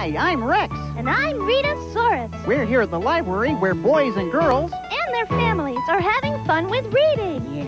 Hi, I'm Rex. And I'm Rita Saurus. We're here at the library where boys and girls and their families are having fun with reading.